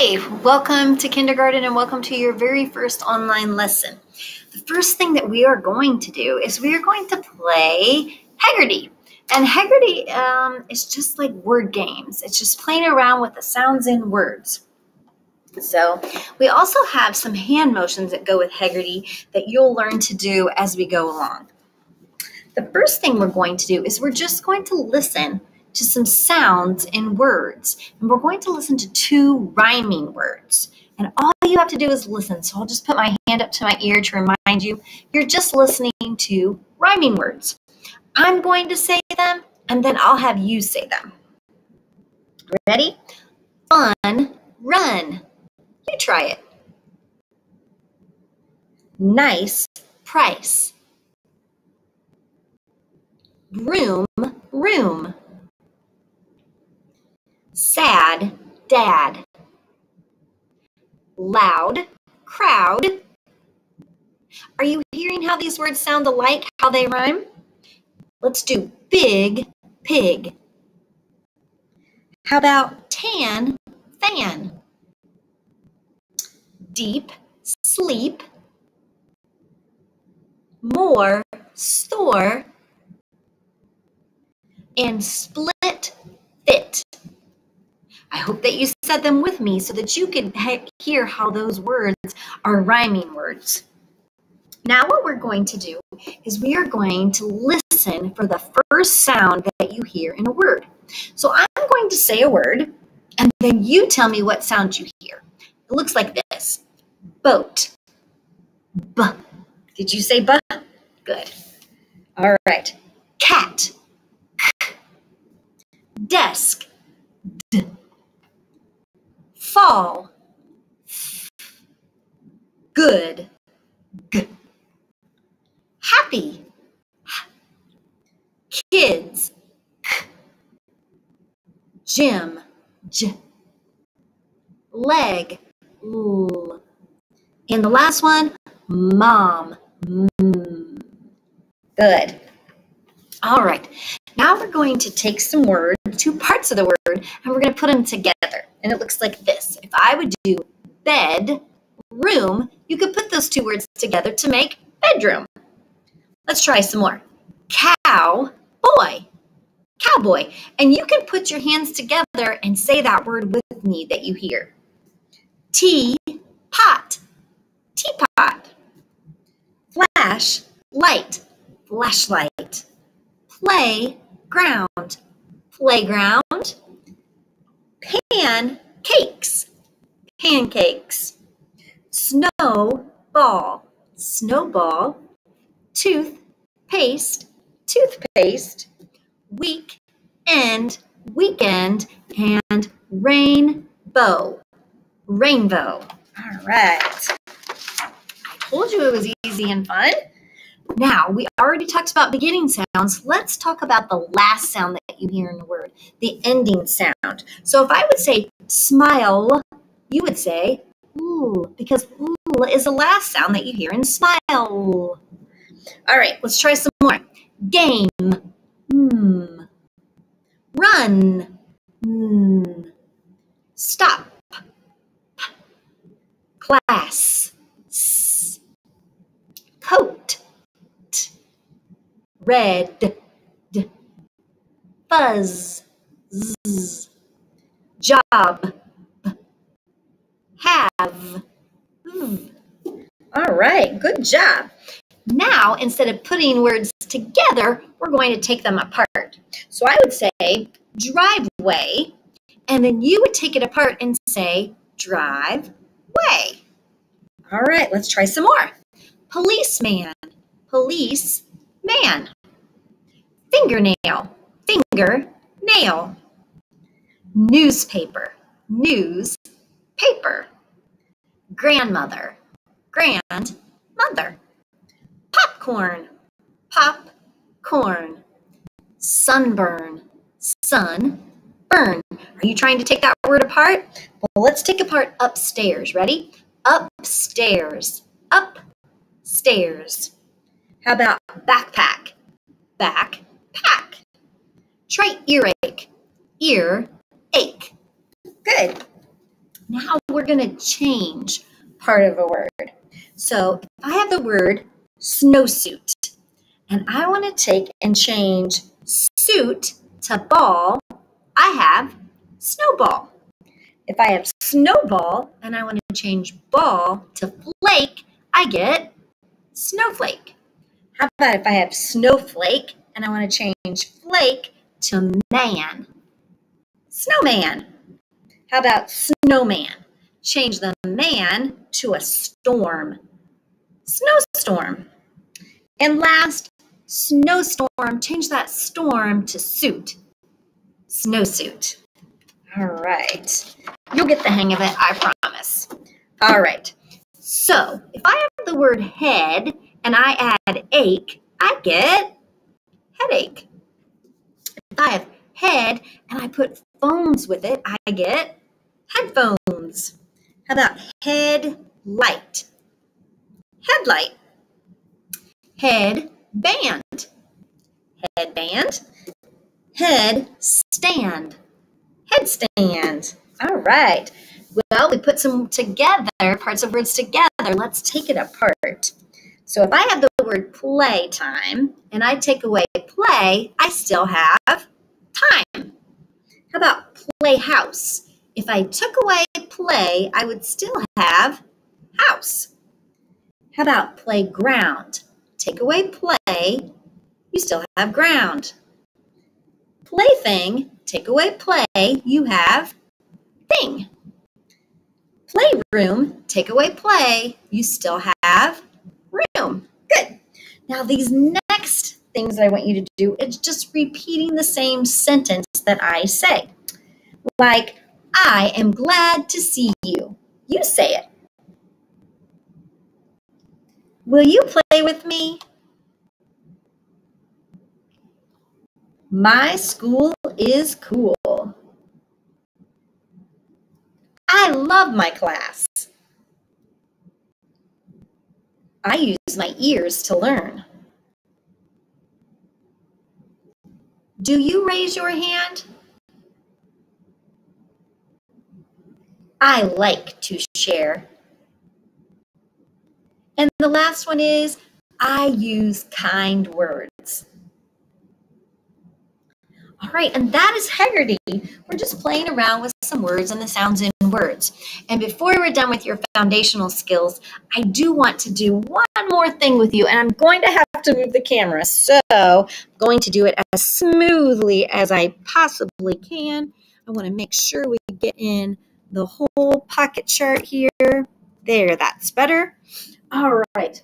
Hi, welcome to kindergarten and welcome to your very first online lesson. The first thing that we are going to do is we are going to play Heggerty. And Heggerty um, is just like word games, it's just playing around with the sounds in words. So, we also have some hand motions that go with Heggerty that you'll learn to do as we go along. The first thing we're going to do is we're just going to listen to some sounds and words. And we're going to listen to two rhyming words. And all you have to do is listen. So I'll just put my hand up to my ear to remind you you're just listening to rhyming words. I'm going to say them, and then I'll have you say them. Ready? Fun, run. You try it. Nice, price. Room, room sad, dad. Loud, crowd. Are you hearing how these words sound alike, how they rhyme? Let's do big, pig. How about tan, fan? Deep, sleep. More, store. And split, fit. I hope that you said them with me so that you can hear how those words are rhyming words. Now, what we're going to do is we are going to listen for the first sound that you hear in a word. So I'm going to say a word, and then you tell me what sound you hear. It looks like this boat. B. Did you say b? Good. All right. Cat. K. Desk fall. Good. G. Happy. Kids. K. Gym. J. Leg. L. And the last one, mom. Mm. Good. All right. Now we're going to take some words, two parts of the word, and we're going to put them together. And it looks like this. If I would do bed, room, you could put those two words together to make bedroom. Let's try some more. Cow, boy, cowboy. And you can put your hands together and say that word with me that you hear. Tea, pot, teapot. Flash, light, flashlight. Play, ground, playground, pan, cakes, pancakes, snow, ball, snowball, tooth, paste, toothpaste, week, end, weekend, and rainbow, rainbow. All right. I told you it was easy and fun. Now, we already talked about beginning sounds. Let's talk about the last sound that you hear in a word, the ending sound. So if I would say smile, you would say ooh, because ooh is the last sound that you hear in smile. All right, let's try some more. Game, hmm. Run, hmm. Stop, class, coat red, d, fuzz, z, job, b, have. All right, good job. Now, instead of putting words together, we're going to take them apart. So I would say driveway, and then you would take it apart and say drive way. All right, let's try some more. Policeman, police man fingernail, finger, nail. Newspaper, news, paper. Grandmother, grand, mother. Popcorn, pop, corn. Sunburn, sun, burn. Are you trying to take that word apart? Well, let's take apart upstairs. Ready? Upstairs, upstairs. How about backpack? Back. Try earache. Ear, ache. Good. Now we're going to change part of a word. So if I have the word snowsuit and I want to take and change suit to ball, I have snowball. If I have snowball and I want to change ball to flake, I get snowflake. How about if I have snowflake and I want to change flake to man? Snowman. How about snowman? Change the man to a storm. Snowstorm. And last, snowstorm. Change that storm to suit. Snowsuit. All right. You'll get the hang of it, I promise. All right. So if I have the word head and I add ache, I get headache. I have head and I put phones with it, I get headphones. How about headlight? Headlight. Head band. Headband. Head stand. Headstand. All right. Well, we put some together, parts of words together. Let's take it apart. So if I have the word playtime and I take away play, I still have time. How about playhouse? If I took away play, I would still have house. How about playground? Take away play, you still have ground. Plaything, take away play, you have thing. Playroom, take away play, you still have. Good. Now, these next things that I want you to do is just repeating the same sentence that I say. Like, I am glad to see you. You say it. Will you play with me? My school is cool. I love my class. I use my ears to learn. Do you raise your hand? I like to share. And the last one is I use kind words. All right, and that is Heggerty. We're just playing around with some words and the sounds words. And before we're done with your foundational skills, I do want to do one more thing with you, and I'm going to have to move the camera. So I'm going to do it as smoothly as I possibly can. I want to make sure we get in the whole pocket chart here. There, that's better. All right.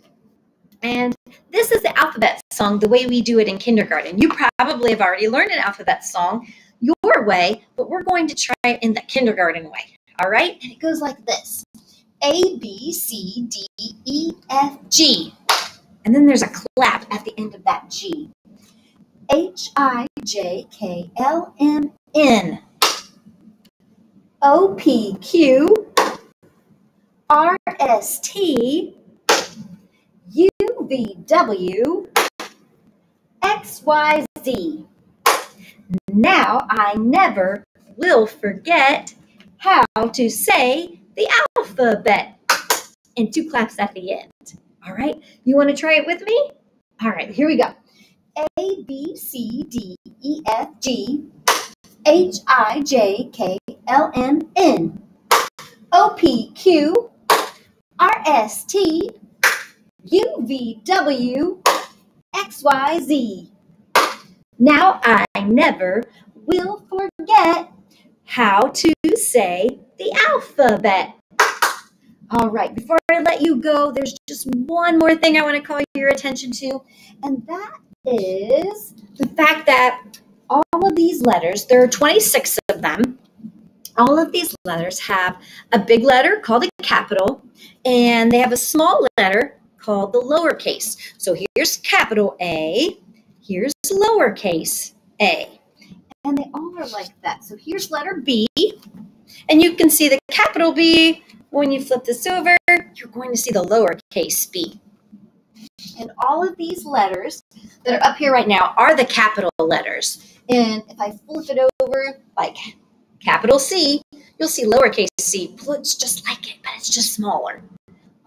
And this is the alphabet song the way we do it in kindergarten. You probably have already learned an alphabet song your way, but we're going to try it in the kindergarten way. All right? And it goes like this A, B, C, D, E, F, G. And then there's a clap at the end of that G. H, I, J, K, L, M, N. O, P, Q, R, S, T, U, V, W, X, Y, Z. Now I never will forget how to say the alphabet. And two claps at the end. All right, you want to try it with me? All right, here we go. A, B, C, D, E, F, G, H, I, J, K, L, M, N, O, P, Q, R, S, T, U, V, W, X, Y, Z. Now I never will forget how to say the alphabet. All right, before I let you go, there's just one more thing I want to call your attention to, and that is the fact that all of these letters, there are 26 of them, all of these letters have a big letter called a capital, and they have a small letter called the lowercase. So here's capital A, here's lowercase a. And they all are like that. So here's letter B, and you can see the capital B. When you flip this over, you're going to see the lowercase b. And all of these letters that are up here right now are the capital letters. And if I flip it over like capital C, you'll see lowercase c looks just like it, but it's just smaller.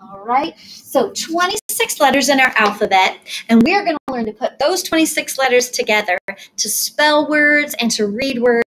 All right, so 26 letters in our alphabet, and we are going to learn to put those 26 letters together to spell words and to read words